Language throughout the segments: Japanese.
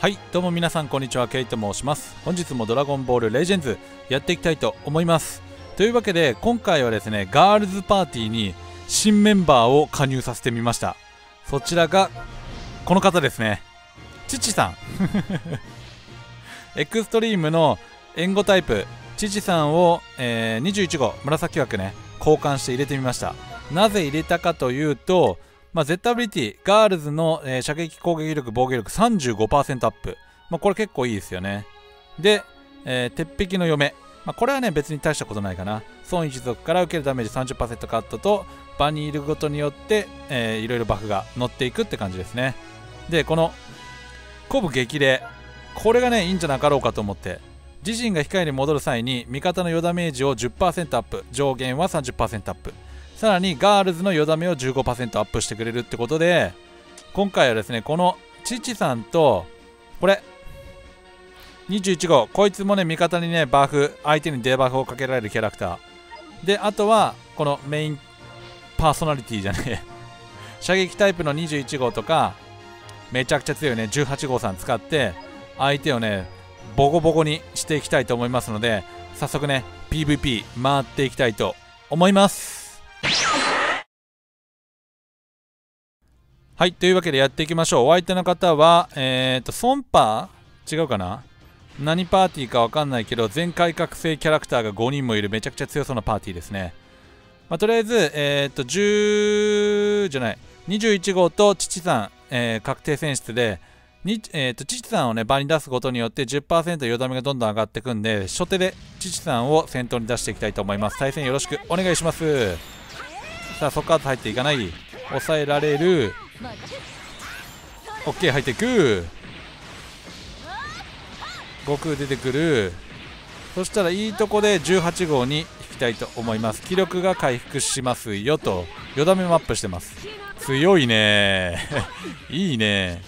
はいどうも皆さんこんにちは。ケイと申します。本日もドラゴンボールレジェンズやっていきたいと思います。というわけで今回はですねガールズパーティーに新メンバーを加入させてみました。そちらがこの方ですね。チチさん。エクストリームの援護タイプチチさんを、えー、21号紫枠ね交換して入れてみました。なぜ入れたかというとまあ、ZWT、ガールズの、えー、射撃攻撃力、防御力35%アップ。まあ、これ結構いいですよね。で、えー、鉄壁の嫁。まあ、これはね、別に大したことないかな。孫一族から受けるダメージ30%カットと、場にいることによって、えー、いろいろバフが乗っていくって感じですね。で、この、鼓舞激励。これがね、いいんじゃなかろうかと思って。自身が控えに戻る際に、味方の余ダメージを10%アップ。上限は30%アップ。さらにガールズのよだめを15%アップしてくれるってことで今回はですねこのチチさんとこれ21号こいつもね味方にねバフ相手にデバフをかけられるキャラクター。であとはこのメインパーソナリティじゃねえ。射撃タイプの21号とかめちゃくちゃ強いね18号さん使って相手をねボコボコにしていきたいと思いますので早速ね PVP 回っていきたいと思います。はい、というわけでやっていきましょう。お相手の方は、えっ、ー、と、ソンパー？違うかな？何パーティーかわかんないけど、全改革性キャラクターが5人もいる。めちゃくちゃ強そうなパーティーですね。まあ、とりあえず、えっ、ー、と、10じゃない、21号と父さん、えー、確定選出で、にえーと、父さんをね場に出すことによって10%よだめがどんどん上がっていくんで初手で父さんを先頭に出していきたいと思います。対戦よろしくお願いします。さあそこから入っていかない？抑えられる OK 入っていく。悟空出てくる。そしたらいいとこで18号に引きたいと思います。気力が回復しますよとよだめもアップしてます。強いね。いいね。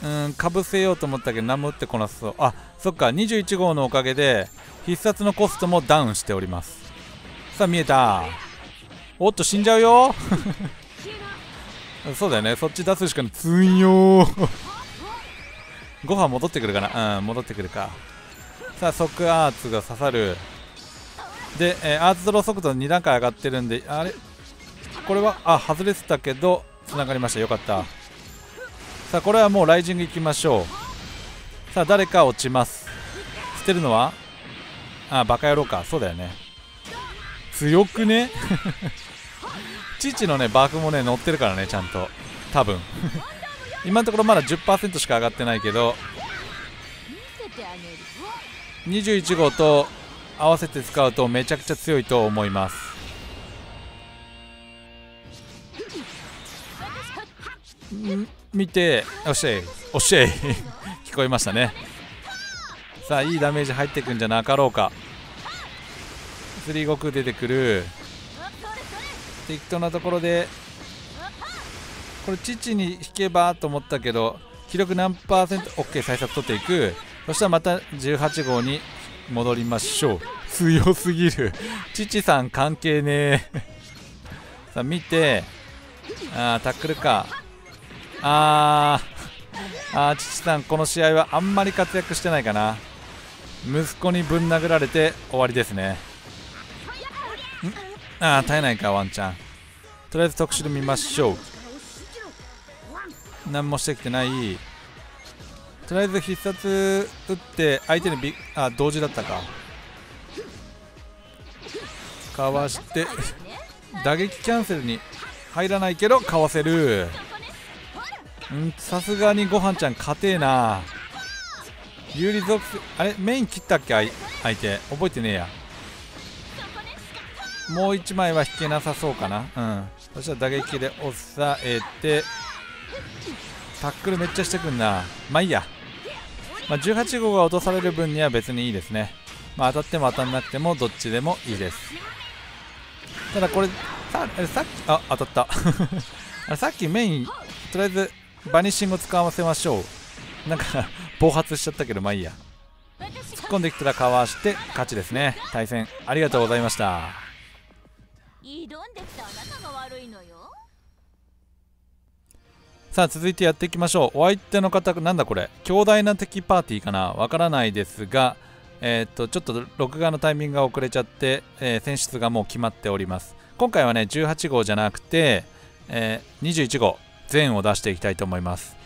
うんかぶせようと思ったけど何も打ってこなさそう。あそっか。21号のおかげで必殺のコストもダウンしております。さあ見えた。おっと死んじゃうよ。そうだよね。そっち出すしかない。つんよご飯戻ってくるかな？うん戻ってくるか。さあ即アーツが刺さる。で、えー、アーツドロー速度2段階上がってるんであれ？これは？あ外れてたけど繋がりました。よかった。さあこれはもうライジングいきましょう。さあ誰か落ちます。捨てるのは？あバカ野郎か。そうだよね。強くね？父のねバフもね乗ってるからねちゃんと。多分。今のところまだ10%しか上がってないけど。21号と合わせて使うとめちゃくちゃ強いと思います。見ておっしゃい。おっしゃい。聞こえましたね。さあいいダメージ入ってくんじゃなかろうか。スリー悟空出てくる。適当なところでこれ父に引けばと思ったけど記録何パーセント？OK 再殺取っていく。そしたらまた18号に戻りましょう。強すぎる。父さん関係ねえ。さあ見て。あタックルか。あーあー父さんこの試合はあんまり活躍してないかな。息子にぶん殴られて終わりですね。ああ耐えないかワンちゃん。とりあえず特殊で見ましょう。何もしてきてない。とりあえず必殺打って相手にビあ同時だったか。かわして打撃キャンセルに入らないけどかわせる。んさすがにごはんちゃん勝てえな。有利属性あれメイン切ったっけ相手。覚えてねえや。もう1枚は引けなさそうかな。うん。そしたら打撃で抑えてタックルめっちゃしてくんな。まあいいや、まあ、18号が落とされる分には別にいいですね。まあ当たっても当たんなくてもどっちでもいいです。ただこれささっきあ当たった。さっきメインとりあえずバニッシングを使わせましょう。なんか暴発しちゃったけどまあいいや。突っ込んできたらかわして勝ちですね。対戦ありがとうございました。挑んできたあなたが悪いのよ。さあ続いてやっていきましょう。お相手の方なんだこれ？強大な敵パーティーかな？わからないですがえー、っとちょっと録画のタイミングが遅れちゃって、えー、選出がもう決まっております。今回はね18号じゃなくて、えー、21号全を出していきたいと思います。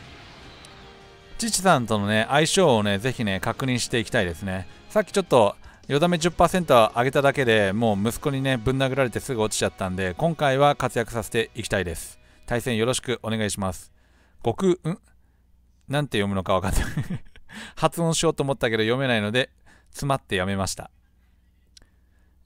父さんとのね相性をねぜひね確認していきたいですね。さっきちょっとよだめ10%上げただけでもう息子にねぶん殴られてすぐ落ちちゃったんで今回は活躍させていきたいです。対戦よろしくお願いします。極ん？なんて読むのか分かんない。発音しようと思ったけど読めないので詰まってやめました。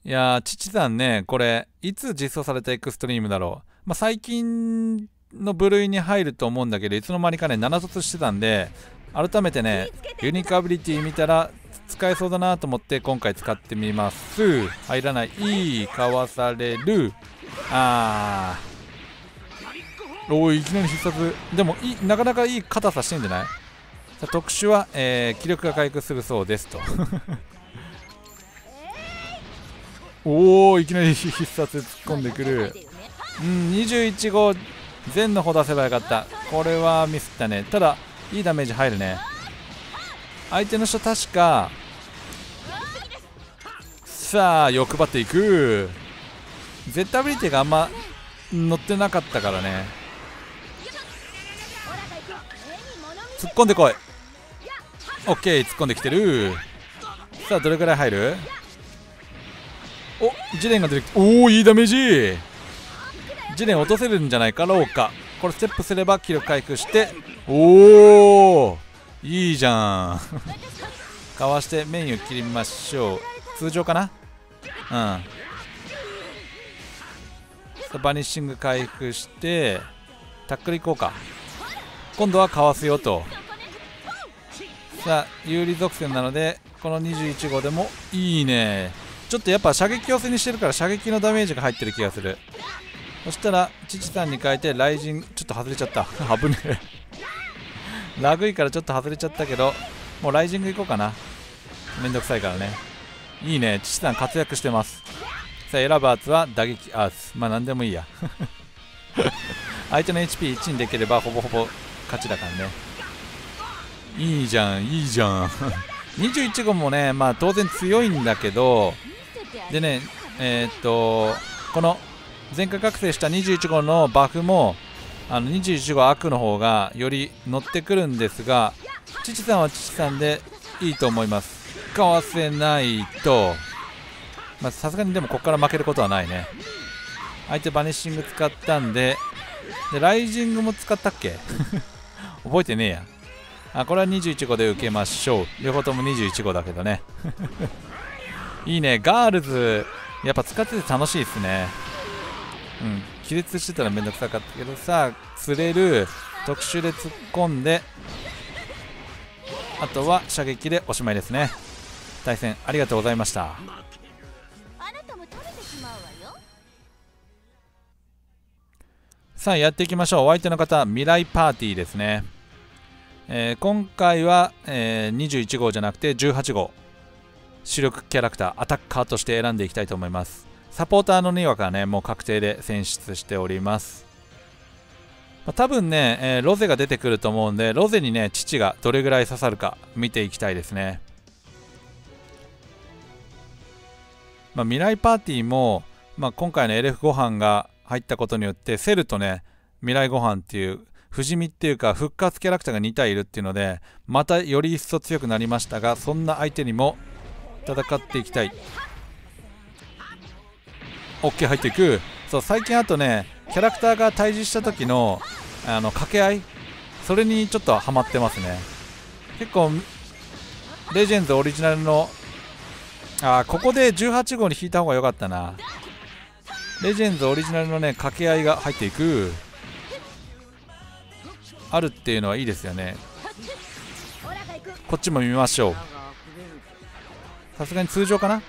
いやー父さんねこれいつ実装されたエクストリームだろう。まあ最近の部類に入ると思うんだけどいつの間にかね7卒してたんで改めてねユニークアビリティ見たら使えそうだなと思って今回使ってみます。入らない。いいかわされる。あー。おいいきなり必殺。でもいなかなかいい硬さしてんじゃない？さ特殊は、えー、気力が回復するそうですと。おおいきなり必殺突っ込んでくる。うん21号全の方出せばよかった。これはミスったね。ただいいダメージ入るね相手の人確かさあ欲張っていく。絶対アビリティがあんま乗ってなかったからね。突っ込んでこい。オッケー突っ込んできてる。さあどれくらい入る？おジレンが出てきておおいいダメージ。ジレン落とせるんじゃないかろうかこれステップすれば気力回復しておおいいじゃん。かわしてメインを切りましょう。通常かな？うん。バニッシング回復してタックルいこうか。今度はかわすよと。さあ有利属性なのでこの21号でもいいね。ちょっとやっぱ射撃寄せにしてるから射撃のダメージが入ってる気がする。そしたら父さんに変えて雷神ちょっと外れちゃった。危ねえ。ラグいからちょっと外れちゃったけどもうライジングいこうかな。めんどくさいからね。いいね。父さん活躍してます。さあ選ぶアーツは打撃アーツまあ何でもいいや。相手の HP1 にできればほぼほぼ勝ちだからね。いいじゃんいいじゃん。21号もねまあ当然強いんだけどでねえー、っとこの前回覚醒した21号のバフもあの21号悪の方がより乗ってくるんですが父さんは父さんでいいと思います。かわせないと。さすがにでもここから負けることはないね。相手バニッシング使ったんででライジングも使ったっけ？覚えてねえや。あこれは21号で受けましょう。両方とも21号だけどね。いいね。ガールズやっぱ使ってて楽しいですね。うん気絶してたらめんどくさかったけどさ釣れる特殊で突っ込んであとは射撃でおしまいですね。対戦ありがとうございました。さあやっていきましょう。お相手の方未来パーティーですね、えー、今回は、えー、21号じゃなくて18号。主力キャラクターアタッカーとして選んでいきたいと思いますサポーターの2枠はね、もう確定で選出しております。まあ、多分ね、えー、ロゼが出てくると思うんで、ロゼにね、父がどれぐらい刺さるか見ていきたいですね。まあ、未来パーティーも、まあ、今回のエレフご飯が入ったことによって、セルとね、未来ご飯っていう、不死身っていうか復活キャラクターが2体いるっていうので、またより一層強くなりましたが、そんな相手にも戦っていきたい。OK 入っていく。そう最近あとねキャラクターが対峙した時のあの掛け合いそれにちょっとハマってますね。結構レジェンズオリジナルのあここで18号に引いた方が良かったな。レジェンズオリジナルのね掛け合いが入っていく。あるっていうのはいいですよね。こっちも見ましょう。さすがに通常かな？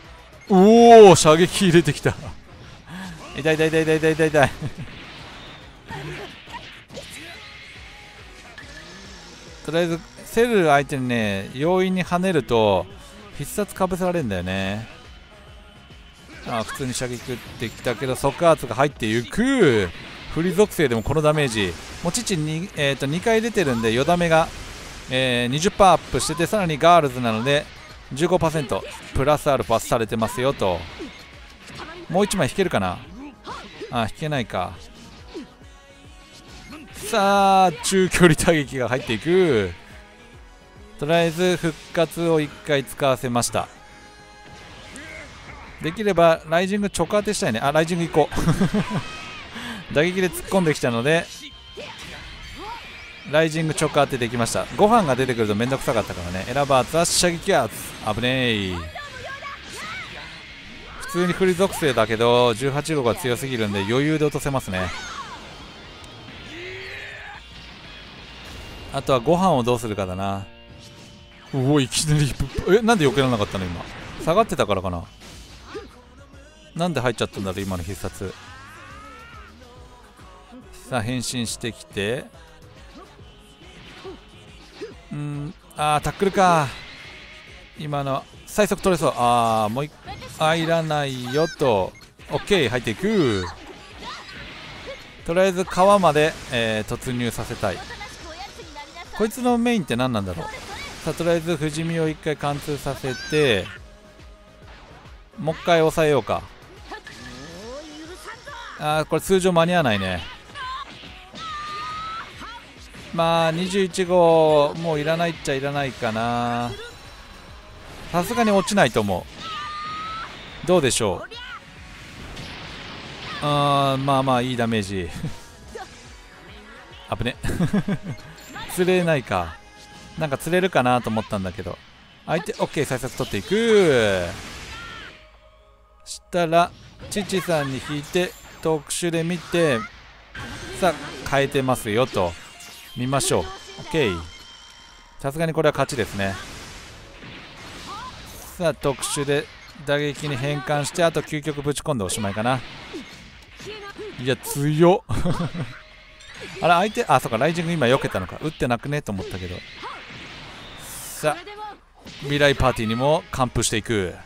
おお射撃入れてきた。痛い痛い痛い痛い痛い痛い痛い。とりあえずセル相手にね容易に跳ねると必殺かぶせられるんだよね。あ普通に射撃打ってきたけど即圧が入っていく。フリ属性でもこのダメージ。もう父に、えー、と2回出てるんでよだめが、えー、20%アップしててさらにガールズなので15%プラスアルファされてますよと。もう1枚引けるかな？あ引けないか。さあ中距離打撃が入っていく。とりあえず復活を1回使わせました。できればライジング直当てしたいね。あライジング行こう。打撃で突っ込んできたのでライジング直当てできました。ご飯が出てくるとめんどくさかったからね。選ばず射撃圧危ねえ。普通にフリ属性だけど18号が強すぎるんで余裕で落とせますね。あとはご飯をどうするかだな。うおいきなりえなんで避けられなかったの今。下がってたからかな。なんで入っちゃったんだろう今の必殺。さあ変身してきて。うんあータックルか。今の最速取れそうああもう一回いらないよと。OK 入っていく。とりあえず川まで、えー、突入させたい。こいつのメインって何なんだろう。さあとりあえず不死身を1回貫通させてもう一回抑えようか。あーこれ通常間に合わないね。まあ21号もういらないっちゃいらないかな。さすがに落ちないと思う。どうでしょう。あーまあまあいいダメージ。危ね。釣れないか。なんか釣れるかなと思ったんだけど。相手 OK 再速取っていく。したら父さんに引いて特殊で見てさあ変えてますよと。見ましょう。OK さすがにこれは勝ちですね。さあ特殊で打撃に変換してあと究極ぶち込んでおしまいかな。いや強っ。あれ相手あそうかライジング今避けたのか。打ってなくねと思ったけど。さあ未来パーティーにも完封していく。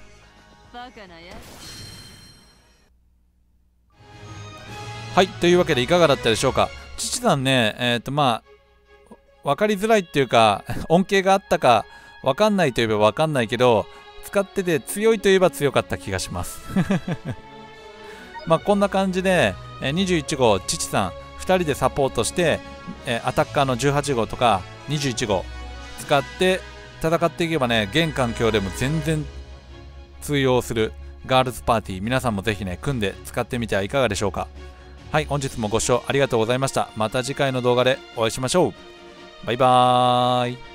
はいというわけでいかがだったでしょうか。父さんねえっ、ー、とまあ分かりづらいっていうか 恩恵があったか分かんないといえば分かんないけど使ってて強いといえば強かった気がします。まあこんな感じで21号父さん2人でサポートしてアタッカーの18号とか21号使って戦っていけばね現環境でも全然通用するガールズパーティー皆さんもぜひね組んで使ってみてはいかがでしょうか。はい本日もご視聴ありがとうございました。また次回の動画でお会いしましょう。バイバーイ。